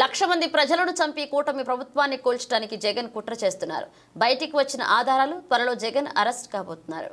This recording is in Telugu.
లక్ష మంది ప్రజలను చంపి కూటమి ప్రభుత్వాన్ని కూల్చడానికి జగన్ కుట్ర చేస్తున్నారు. బయటికి వచ్చిన ఆధారాలు త్వరలో జగన్ అరెస్ట్ కాబోతున్నారు.